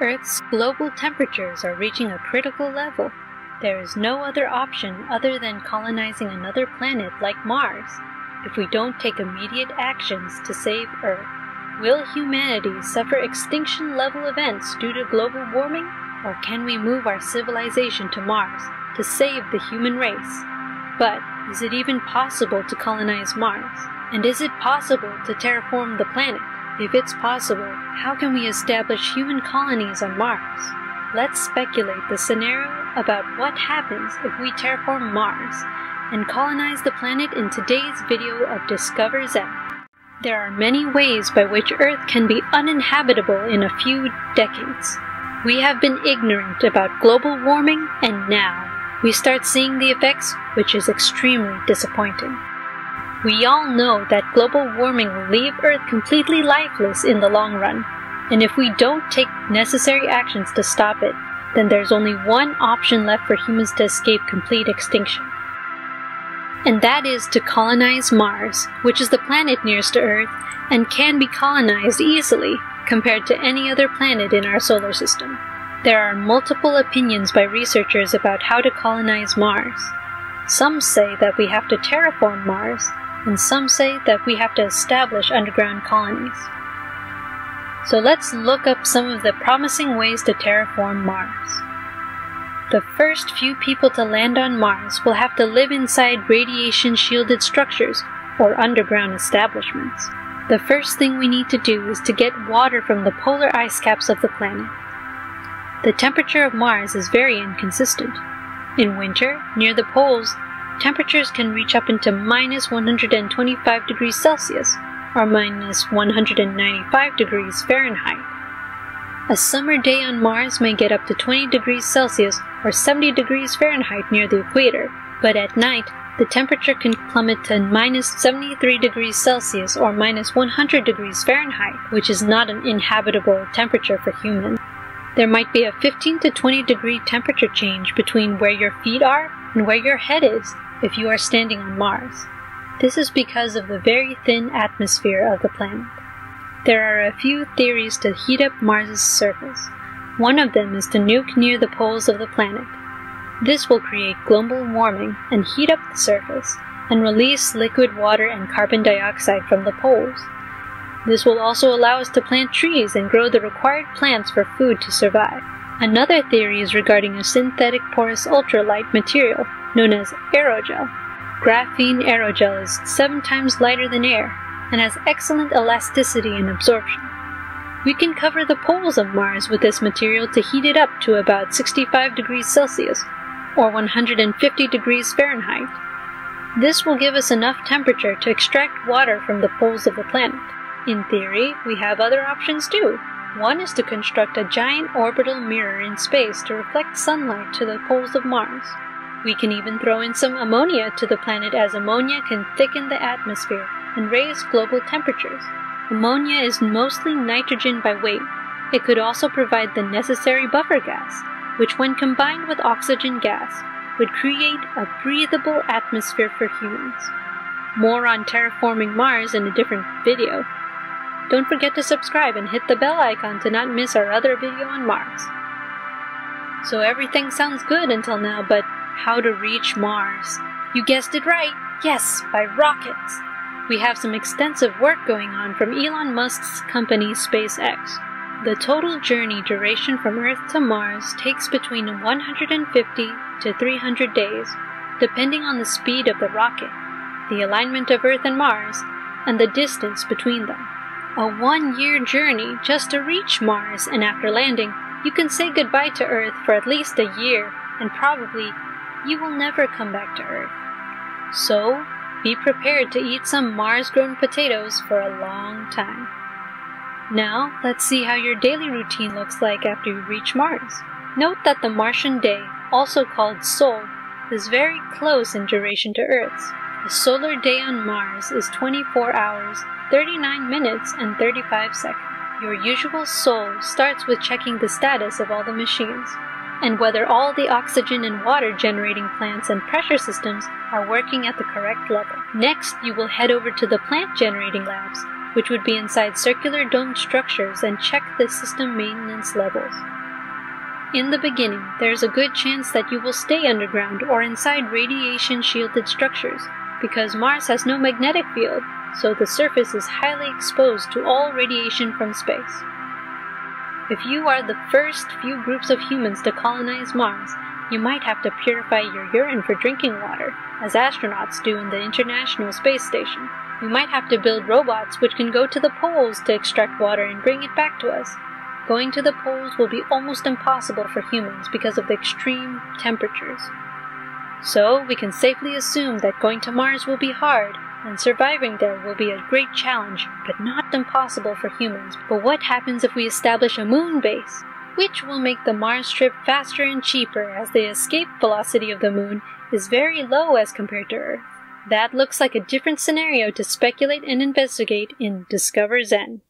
Earth's global temperatures are reaching a critical level. There is no other option other than colonizing another planet like Mars if we don't take immediate actions to save Earth. Will humanity suffer extinction level events due to global warming? Or can we move our civilization to Mars to save the human race? But is it even possible to colonize Mars? And is it possible to terraform the planet? If it's possible, how can we establish human colonies on Mars? Let's speculate the scenario about what happens if we terraform Mars and colonize the planet in today's video of Discover Zen. There are many ways by which Earth can be uninhabitable in a few decades. We have been ignorant about global warming, and now we start seeing the effects, which is extremely disappointing. We all know that global warming will leave Earth completely lifeless in the long run, and if we don't take necessary actions to stop it, then there's only one option left for humans to escape complete extinction. And that is to colonize Mars, which is the planet nearest to Earth and can be colonized easily compared to any other planet in our solar system. There are multiple opinions by researchers about how to colonize Mars. Some say that we have to terraform Mars, and some say that we have to establish underground colonies. So let's look up some of the promising ways to terraform Mars. The first few people to land on Mars will have to live inside radiation shielded structures or underground establishments. The first thing we need to do is to get water from the polar ice caps of the planet. The temperature of Mars is very inconsistent. In winter, near the poles, temperatures can reach up into minus 125 degrees Celsius or minus 195 degrees Fahrenheit. A summer day on Mars may get up to 20 degrees Celsius or 70 degrees Fahrenheit near the equator, but at night, the temperature can plummet to minus 73 degrees Celsius or minus 100 degrees Fahrenheit, which is not an inhabitable temperature for humans. There might be a 15 to 20 degree temperature change between where your feet are and where your head is if you are standing on Mars. This is because of the very thin atmosphere of the planet. There are a few theories to heat up Mars' surface. One of them is to nuke near the poles of the planet. This will create global warming and heat up the surface, and release liquid water and carbon dioxide from the poles. This will also allow us to plant trees and grow the required plants for food to survive. Another theory is regarding a synthetic porous ultralight material known as aerogel. Graphene aerogel is seven times lighter than air and has excellent elasticity and absorption. We can cover the poles of Mars with this material to heat it up to about 65 degrees Celsius or 150 degrees Fahrenheit. This will give us enough temperature to extract water from the poles of the planet. In theory, we have other options too. One is to construct a giant orbital mirror in space to reflect sunlight to the poles of Mars. We can even throw in some ammonia to the planet as ammonia can thicken the atmosphere and raise global temperatures. Ammonia is mostly nitrogen by weight. It could also provide the necessary buffer gas, which, when combined with oxygen gas, would create a breathable atmosphere for humans. More on terraforming Mars in a different video. Don't forget to subscribe and hit the bell icon to not miss our other video on Mars. So everything sounds good until now, but how to reach Mars? You guessed it right! Yes, by rockets! We have some extensive work going on from Elon Musk's company SpaceX. The total journey duration from Earth to Mars takes between 150 to 300 days, depending on the speed of the rocket, the alignment of Earth and Mars, and the distance between them. A one year journey just to reach Mars, and after landing, you can say goodbye to Earth for at least a year, and probably you will never come back to Earth. So, be prepared to eat some Mars grown potatoes for a long time. Now, let's see how your daily routine looks like after you reach Mars. Note that the Martian day, also called Sol, is very close in duration to Earth's. A solar day on Mars is 24 hours, 39 minutes, and 35 seconds. Your usual Sol starts with checking the status of all the machines and whether all the oxygen and water generating plants and pressure systems are working at the correct level. Next, you will head over to the plant generating labs which would be inside circular domed structures and check the system maintenance levels. In the beginning, there is a good chance that you will stay underground or inside radiation shielded structures, because Mars has no magnetic field, so the surface is highly exposed to all radiation from space. If you are the first few groups of humans to colonize Mars, you might have to purify your urine for drinking water, as astronauts do in the International Space Station. You might have to build robots which can go to the poles to extract water and bring it back to us. Going to the poles will be almost impossible for humans because of the extreme temperatures. So, we can safely assume that going to Mars will be hard, and surviving there will be a great challenge, but not impossible for humans. But what happens if we establish a moon base? Which will make the Mars trip faster and cheaper as the escape velocity of the moon is very low as compared to Earth. That looks like a different scenario to speculate and investigate in Discover Zen.